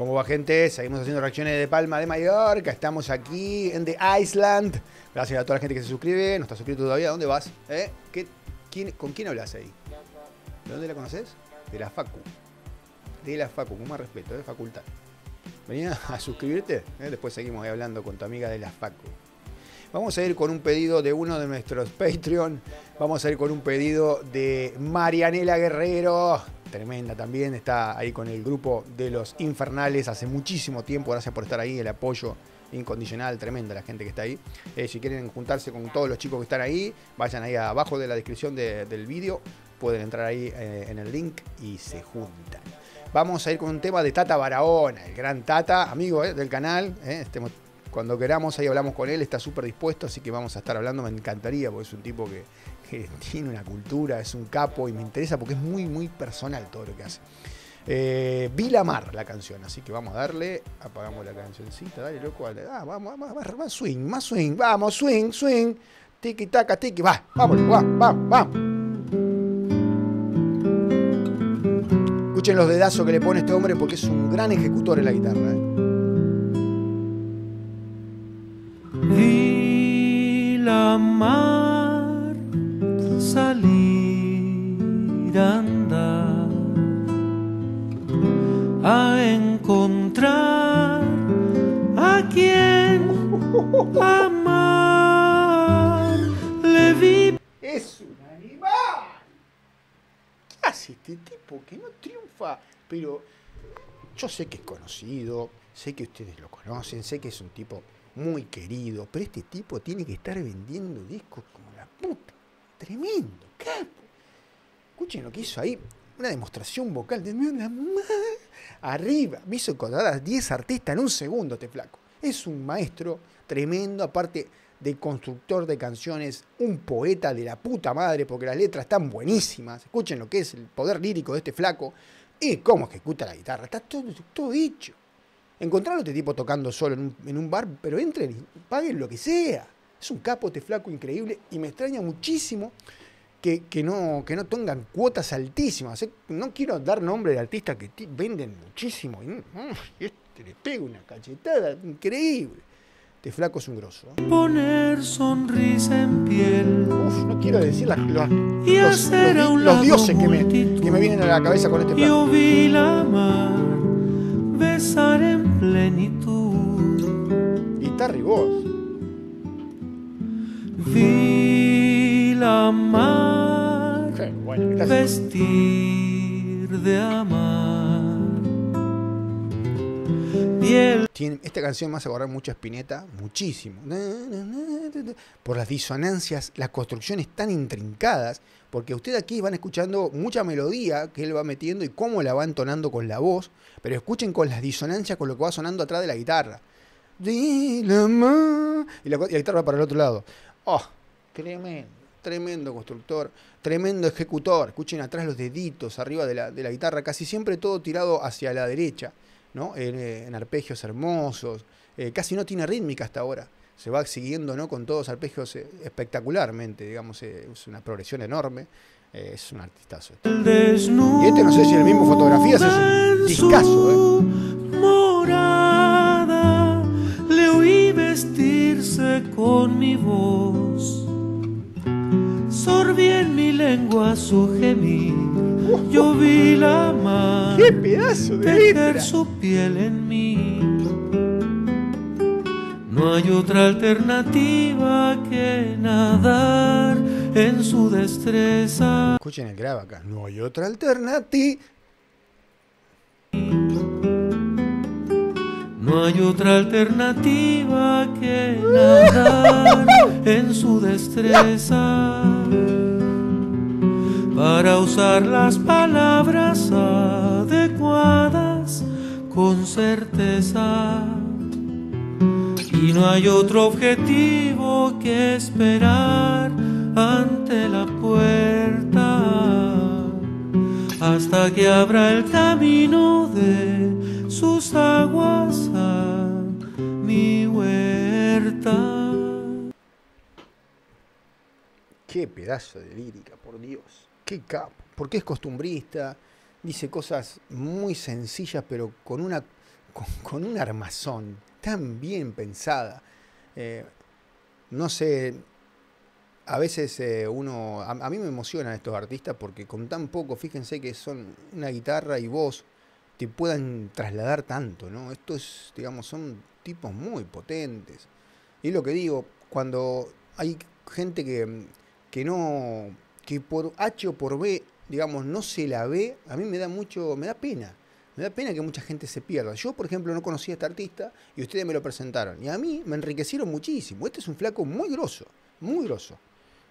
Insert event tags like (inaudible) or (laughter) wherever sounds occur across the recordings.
¿Cómo va gente? Seguimos haciendo reacciones de Palma de Mallorca. Estamos aquí en The Island. Gracias a toda la gente que se suscribe. ¿No está suscrito todavía? ¿Dónde vas? ¿Eh? ¿Qué- quién- ¿Con quién hablas ahí? ¿De dónde la conoces? De la Facu. De la Facu, con más respeto, de facultad. Venía a suscribirte. ¿eh? Después seguimos ahí hablando con tu amiga de la Facu. Vamos a ir con un pedido de uno de nuestros Patreon. Vamos a ir con un pedido de Marianela Guerrero. Tremenda también. Está ahí con el grupo de los Infernales hace muchísimo tiempo. Gracias por estar ahí. El apoyo incondicional. Tremenda la gente que está ahí. Eh, si quieren juntarse con todos los chicos que están ahí, vayan ahí abajo de la descripción de- del vídeo. Pueden entrar ahí eh, en el link y se juntan. Vamos a ir con un tema de Tata Barahona, el gran Tata, amigo eh, del canal. estemos- cuando queramos, ahí hablamos con él, está súper dispuesto, así que vamos a estar hablando. Me encantaría, porque es un tipo que, que (laughs) tiene una cultura, es un capo y me interesa porque es muy, muy personal todo lo que hace. Eh, Vilamar, la canción, así que vamos a darle, apagamos la cancioncita, dale loco, dale, ah, vamos, más, más swing, más swing, vamos, swing, swing, tiki taca, tiki, va, vamos, va, va. Escuchen los dedazos que le pone este hombre porque es un gran ejecutor en la guitarra. eh. Vi amar. Le Es un animal. ¿Qué hace este tipo que no triunfa? Pero yo sé que es conocido, sé que ustedes lo conocen, sé que es un tipo muy querido, pero este tipo tiene que estar vendiendo discos como la puta. Tremendo, capo. Escuchen lo que hizo ahí. Una demostración vocal de la arriba. Me hizo encontrar a 10 artistas en un segundo este flaco. Es un maestro tremendo, aparte de constructor de canciones, un poeta de la puta madre, porque las letras están buenísimas. Escuchen lo que es el poder lírico de este flaco y cómo ejecuta la guitarra. Está todo, todo dicho. Encontraron a este tipo tocando solo en un, bar, pero entren y paguen lo que sea. Es un capo este flaco increíble y me extraña muchísimo que, que no, que no tengan cuotas altísimas. Eh, No quiero dar nombre de artistas que venden muchísimo. Mm, este le pega una cachetada increíble. Este flaco es un grosso. ¿eh? poner sonrisa en piel Uf, no quiero decir las- los, y los- hacer los los dioses que me, que me vienen a la cabeza con este flaco. Yo vi la mar besar en plenitud. Guitarra y voz. Vi la mar bueno, vestir de amar. Esta canción me hace acordar mucho a muchísimo. Por las disonancias, las construcciones tan intrincadas, porque ustedes aquí van escuchando mucha melodía que él va metiendo y cómo la va entonando con la voz, pero escuchen con las disonancias con lo que va sonando atrás de la guitarra. Y la, y la guitarra para el otro lado. Oh, tremendo, tremendo constructor, tremendo ejecutor. Escuchen atrás los deditos arriba de la guitarra, casi siempre todo tirado hacia la derecha. ¿No? En, eh, en arpegios hermosos, eh, casi no tiene rítmica hasta ahora. Se va siguiendo ¿no? con todos arpegios eh, espectacularmente, digamos, es una progresión enorme. eh, es un artistazo. este. Y este no sé si el mismo fotografías es un discazo, ¿eh? morada le oí vestirse con mi voz sorbí en mi lengua su gemir yo vi ¡Qué pedazo de letra! su piel en mí no hay otra alternativa que nadar en su destreza Escuchen el grave acá. No hay otra alternativa. No hay otra alternativa que nadar (laughs) en su destreza para usar las palabras adecuadas con certeza. Y no hay otro objetivo que esperar ante la puerta hasta que abra el camino de sus aguas a mi huerta. Qué pedazo de lírica, por Dios. Qué capo. Porque es costumbrista, dice cosas muy sencillas, pero con una con, un armazón tan bien pensada. Eh, no sé, a veces eh, uno, a, a, mí me emocionan estos artistas porque con tan poco, fíjense que son una guitarra y voz, te puedan trasladar tanto, ¿no? Estos, digamos, son tipos muy potentes. Y lo que digo, cuando hay gente que, que no, que por H o por B, digamos, no se la ve, a mí me da mucho, me da pena. Me da pena que mucha gente se pierda. Yo, por ejemplo, no conocía a este artista y ustedes me lo presentaron. Y a mí me enriquecieron muchísimo. Este es un flaco muy grosso, muy grosso.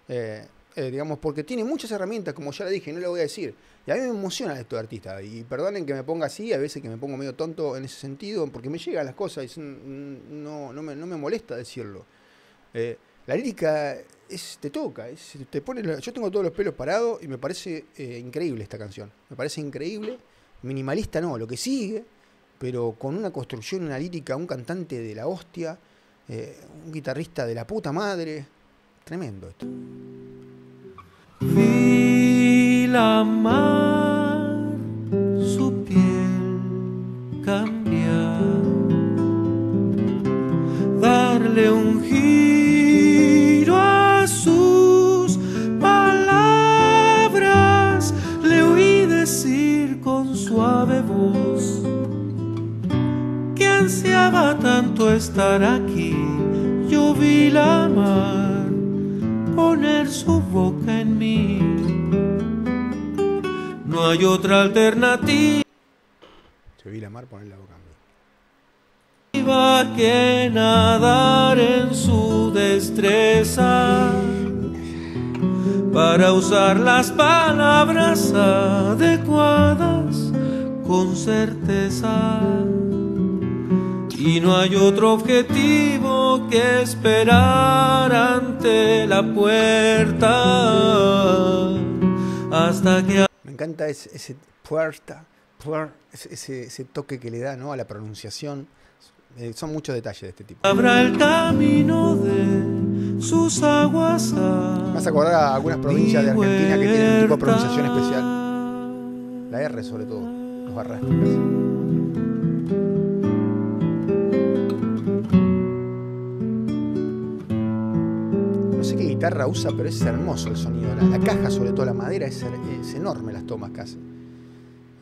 Eh, eh, digamos, porque tiene muchas herramientas, como ya le dije, no le voy a decir. Y a mí me emociona esto de artista. Y perdonen que me ponga así, a veces que me pongo medio tonto en ese sentido, porque me llegan las cosas y no, no, me, no me molesta decirlo. Eh, la lírica es, te toca, te pone, yo tengo todos los pelos parados y me parece eh, increíble esta canción. Me parece increíble. Minimalista no, lo que sigue, pero con una construcción, una lírica, un cantante de la hostia, un guitarrista de la puta madre. Tremendo esto la mar su piel cambiar, darle un giro estar aquí, yo vi la mar poner su boca en mí no hay otra alternativa. Se vi la mar poner la boca Iba que nadar en su destreza para usar las palabras adecuadas con certeza. Y no hay otro objetivo que esperar ante la puerta hasta que encanta ese, puerta, ese, ese, toque que le da ¿no? a la pronunciación. Eh, son muchos detalles de este tipo. Habrá el camino de sus aguas. Me vas a acordar a algunas provincias de Argentina que tienen un tipo de pronunciación especial. La R sobre todo, los arrastres. Guitarra usa, pero es hermoso el sonido. La, caja, sobre todo la madera, es, enorme las tomas casi.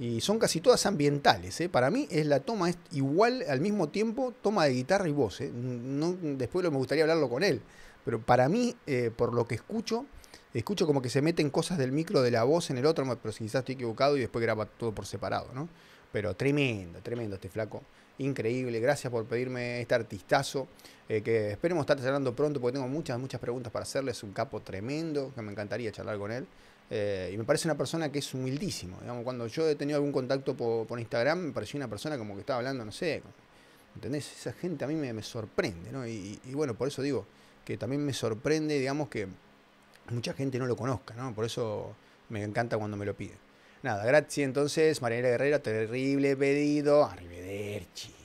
Y son casi todas ambientales. ¿eh? Para mí es la toma es igual al mismo tiempo toma de guitarra y voz. ¿eh? No, después me gustaría hablarlo con él. Pero para mí, eh, por lo que escucho, escucho como que se meten cosas del micro de la voz en el otro, pero si quizás estoy equivocado y después graba todo por separado. ¿no? Pero tremendo, tremendo este flaco increíble. Gracias por pedirme este artistazo. Eh, que esperemos estar charlando pronto porque tengo muchas, muchas preguntas para hacerle. Es un capo tremendo, que me encantaría charlar con él. Eh, y me parece una persona que es humildísimo. Digamos, cuando yo he tenido algún contacto por, Instagram, me pareció una persona como que estaba hablando, no sé, ¿entendés? Esa gente a mí me, sorprende, ¿no? Y, y, bueno, por eso digo que también me sorprende, digamos, que mucha gente no lo conozca, ¿no? Por eso me encanta cuando me lo pide. Nada, gracias entonces, Mariela Guerrero, terrible pedido. Arrivederci.